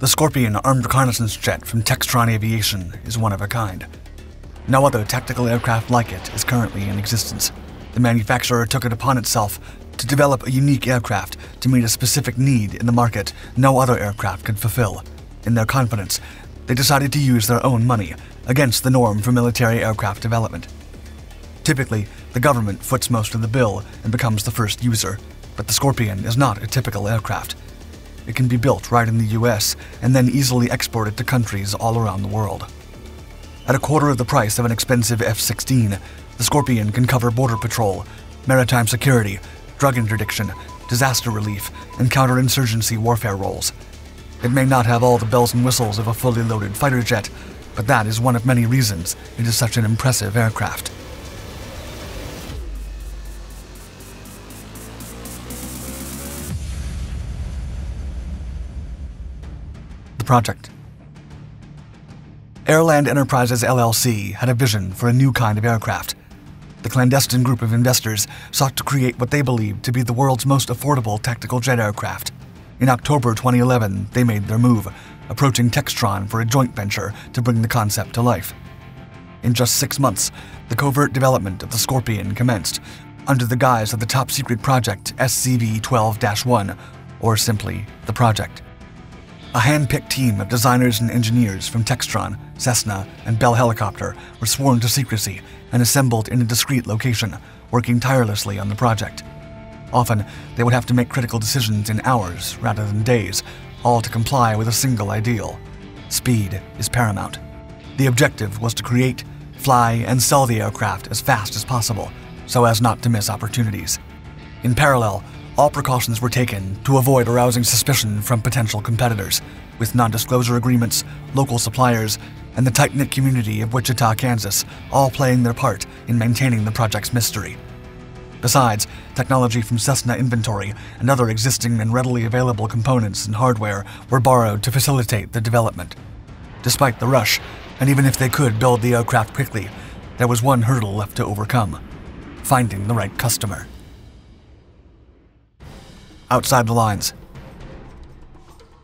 The Scorpion armed reconnaissance jet from Textron Aviation is one of a kind. No other tactical aircraft like it is currently in existence. The manufacturer took it upon itself to develop a unique aircraft to meet a specific need in the market no other aircraft could fulfill. In their confidence, they decided to use their own money against the norm for military aircraft development. Typically, the government foots most of the bill and becomes the first user, but the Scorpion is not a typical aircraft. It can be built right in the US and then easily exported to countries all around the world. At a quarter of the price of an expensive F 16, the Scorpion can cover border patrol, maritime security, drug interdiction, disaster relief, and counterinsurgency warfare roles. It may not have all the bells and whistles of a fully loaded fighter jet, but that is one of many reasons it is such an impressive aircraft. Project. Airland Enterprises LLC had a vision for a new kind of aircraft the clandestine group of investors sought to create what they believed to be the world's most affordable tactical jet aircraft. In October 2011, they made their move, approaching Textron for a joint venture to bring the concept to life. In just six months, the covert development of the Scorpion commenced under the guise of the top secret project SCV 12 1, or simply the project. A hand picked team of designers and engineers from Textron, Cessna, and Bell Helicopter were sworn to secrecy and assembled in a discreet location, working tirelessly on the project. Often, they would have to make critical decisions in hours rather than days, all to comply with a single ideal speed is paramount. The objective was to create, fly, and sell the aircraft as fast as possible, so as not to miss opportunities. In parallel, all precautions were taken to avoid arousing suspicion from potential competitors, with non disclosure agreements, local suppliers, and the tight knit community of Wichita, Kansas, all playing their part in maintaining the project's mystery. Besides, technology from Cessna inventory and other existing and readily available components and hardware were borrowed to facilitate the development. Despite the rush, and even if they could build the aircraft quickly, there was one hurdle left to overcome finding the right customer outside the lines.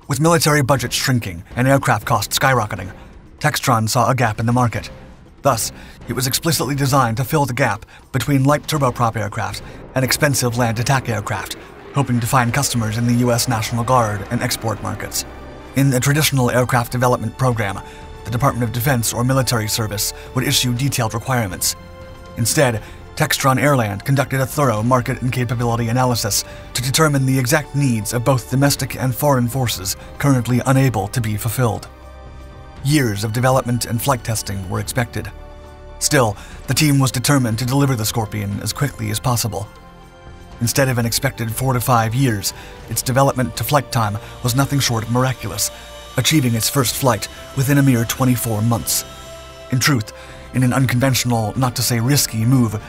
With military budgets shrinking and aircraft costs skyrocketing, Textron saw a gap in the market. Thus, it was explicitly designed to fill the gap between light turboprop aircraft and expensive land attack aircraft, hoping to find customers in the U.S. National Guard and export markets. In a traditional aircraft development program, the Department of Defense or military service would issue detailed requirements. Instead, Textron Airland conducted a thorough market and capability analysis to determine the exact needs of both domestic and foreign forces currently unable to be fulfilled. Years of development and flight testing were expected. Still, the team was determined to deliver the Scorpion as quickly as possible. Instead of an expected four to five years, its development to flight time was nothing short of miraculous, achieving its first flight within a mere 24 months. In truth, in an unconventional, not to say risky move,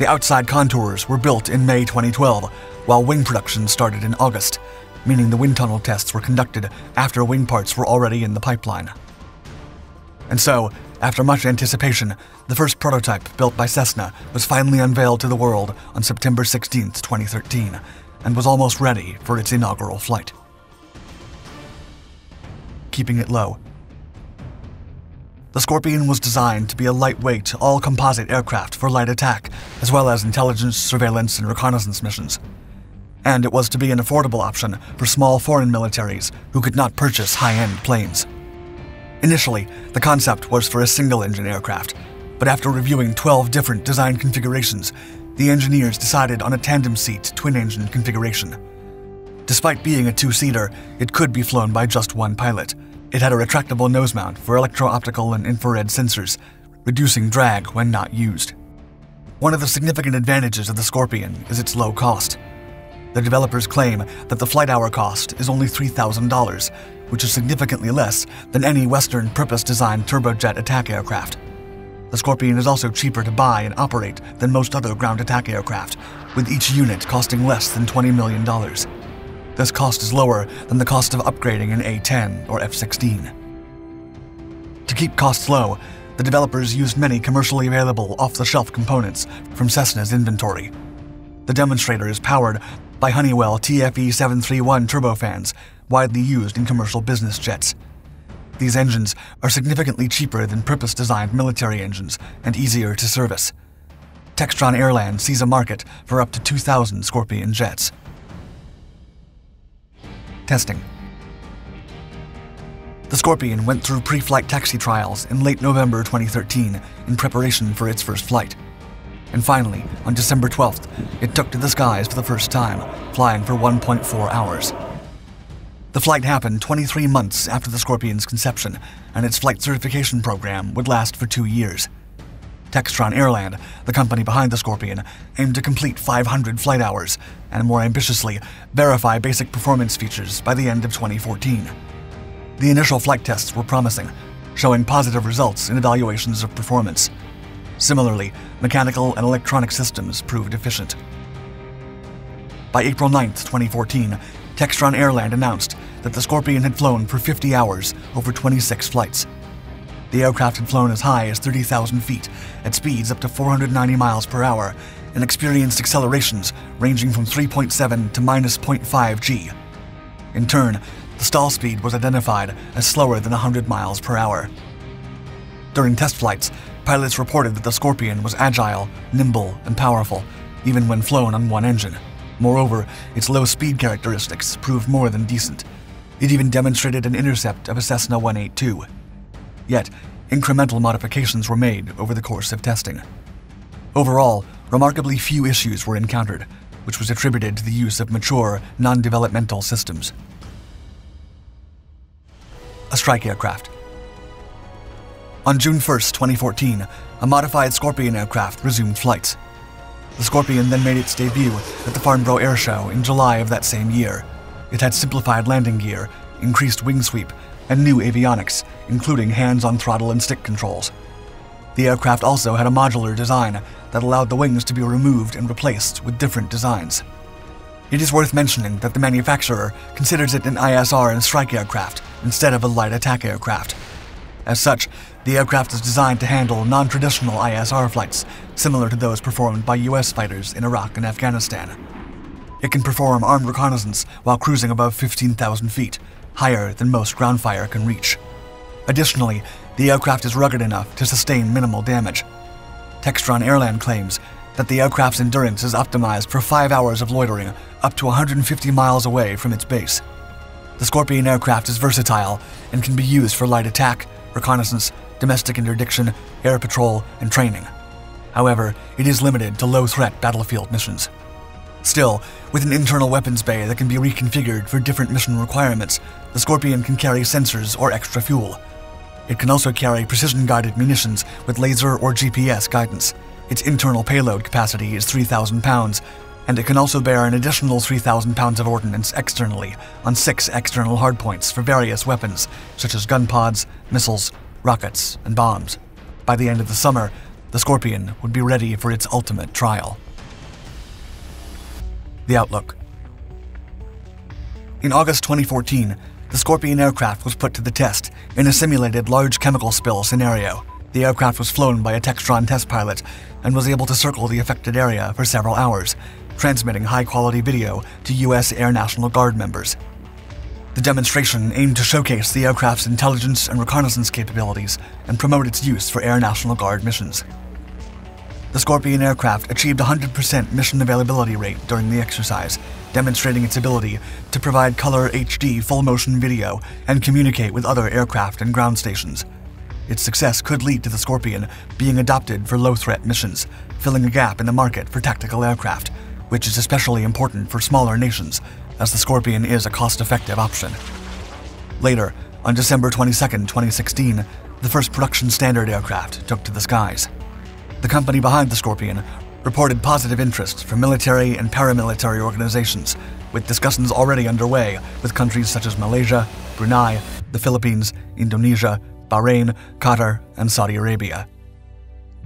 the outside contours were built in May 2012, while wing production started in August, meaning the wind tunnel tests were conducted after wing parts were already in the pipeline. And so, after much anticipation, the first prototype built by Cessna was finally unveiled to the world on September 16, 2013, and was almost ready for its inaugural flight. Keeping it low, the Scorpion was designed to be a lightweight, all composite aircraft for light attack, as well as intelligence, surveillance, and reconnaissance missions. And it was to be an affordable option for small foreign militaries who could not purchase high end planes. Initially, the concept was for a single engine aircraft, but after reviewing 12 different design configurations, the engineers decided on a tandem seat twin engine configuration. Despite being a two seater, it could be flown by just one pilot it had a retractable nose mount for electro-optical and infrared sensors, reducing drag when not used. One of the significant advantages of the Scorpion is its low cost. The developers claim that the flight hour cost is only $3,000, which is significantly less than any Western purpose-designed turbojet attack aircraft. The Scorpion is also cheaper to buy and operate than most other ground attack aircraft, with each unit costing less than $20 million. This cost is lower than the cost of upgrading an A-10 or F-16. To keep costs low, the developers used many commercially available off-the-shelf components from Cessna's inventory. The demonstrator is powered by Honeywell TFE 731 turbofans, widely used in commercial business jets. These engines are significantly cheaper than purpose designed military engines and easier to service. Textron Airland sees a market for up to 2,000 Scorpion jets. Testing The Scorpion went through pre flight taxi trials in late November 2013 in preparation for its first flight. And finally, on December 12th, it took to the skies for the first time, flying for 1.4 hours. The flight happened 23 months after the Scorpion's conception, and its flight certification program would last for two years. Textron Airland, the company behind the Scorpion, aimed to complete 500 flight hours and, more ambitiously, verify basic performance features by the end of 2014. The initial flight tests were promising, showing positive results in evaluations of performance. Similarly, mechanical and electronic systems proved efficient. By April 9, 2014, Textron Airland announced that the Scorpion had flown for 50 hours over 26 flights. The aircraft had flown as high as 30,000 feet at speeds up to 490 miles per hour and experienced accelerations ranging from 3.7 to minus 0.5 g. In turn, the stall speed was identified as slower than 100 miles per hour. During test flights, pilots reported that the Scorpion was agile, nimble, and powerful, even when flown on one engine. Moreover, its low speed characteristics proved more than decent. It even demonstrated an intercept of a Cessna 182. Yet, incremental modifications were made over the course of testing. Overall, remarkably few issues were encountered, which was attributed to the use of mature, non developmental systems. A strike aircraft. On June 1, 2014, a modified Scorpion aircraft resumed flights. The Scorpion then made its debut at the Farnborough Air Show in July of that same year. It had simplified landing gear, increased wing sweep, and new avionics, including hands on throttle and stick controls. The aircraft also had a modular design that allowed the wings to be removed and replaced with different designs. It is worth mentioning that the manufacturer considers it an ISR and strike aircraft instead of a light attack aircraft. As such, the aircraft is designed to handle non traditional ISR flights, similar to those performed by U.S. fighters in Iraq and Afghanistan. It can perform armed reconnaissance while cruising above 15,000 feet, higher than most ground fire can reach. Additionally, the aircraft is rugged enough to sustain minimal damage. Textron Airland claims that the aircraft's endurance is optimized for five hours of loitering up to 150 miles away from its base. The Scorpion aircraft is versatile and can be used for light attack, reconnaissance, domestic interdiction, air patrol, and training. However, it is limited to low threat battlefield missions. Still, with an internal weapons bay that can be reconfigured for different mission requirements, the Scorpion can carry sensors or extra fuel. It can also carry precision guided munitions with laser or GPS guidance. Its internal payload capacity is 3,000 pounds, and it can also bear an additional 3,000 pounds of ordnance externally on six external hardpoints for various weapons, such as gun pods, missiles, rockets, and bombs. By the end of the summer, the Scorpion would be ready for its ultimate trial. The Outlook In August 2014, the Scorpion aircraft was put to the test in a simulated large chemical spill scenario. The aircraft was flown by a Textron test pilot and was able to circle the affected area for several hours, transmitting high quality video to U.S. Air National Guard members. The demonstration aimed to showcase the aircraft's intelligence and reconnaissance capabilities and promote its use for Air National Guard missions. The Scorpion aircraft achieved 100% mission availability rate during the exercise, demonstrating its ability to provide color HD full motion video and communicate with other aircraft and ground stations. Its success could lead to the Scorpion being adopted for low threat missions, filling a gap in the market for tactical aircraft, which is especially important for smaller nations as the Scorpion is a cost effective option. Later, on December 22, 2016, the first production standard aircraft took to the skies. The company behind the Scorpion reported positive interest from military and paramilitary organizations, with discussions already underway with countries such as Malaysia, Brunei, the Philippines, Indonesia, Bahrain, Qatar, and Saudi Arabia.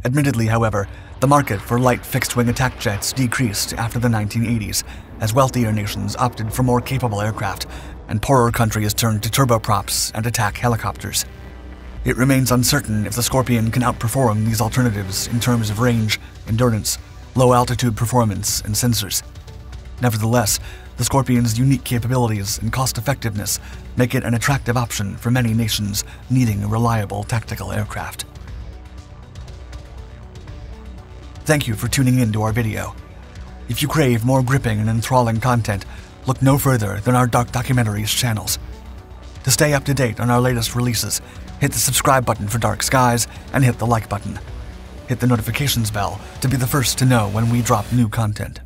Admittedly, however, the market for light fixed wing attack jets decreased after the 1980s as wealthier nations opted for more capable aircraft and poorer countries turned to turboprops and attack helicopters. It remains uncertain if the Scorpion can outperform these alternatives in terms of range, endurance, low altitude performance, and sensors. Nevertheless, the Scorpion's unique capabilities and cost effectiveness make it an attractive option for many nations needing a reliable tactical aircraft. Thank you for tuning in to our video. If you crave more gripping and enthralling content, look no further than our Dark Documentaries channels. To stay up to date on our latest releases, hit the subscribe button for Dark Skies and hit the like button. Hit the notifications bell to be the first to know when we drop new content.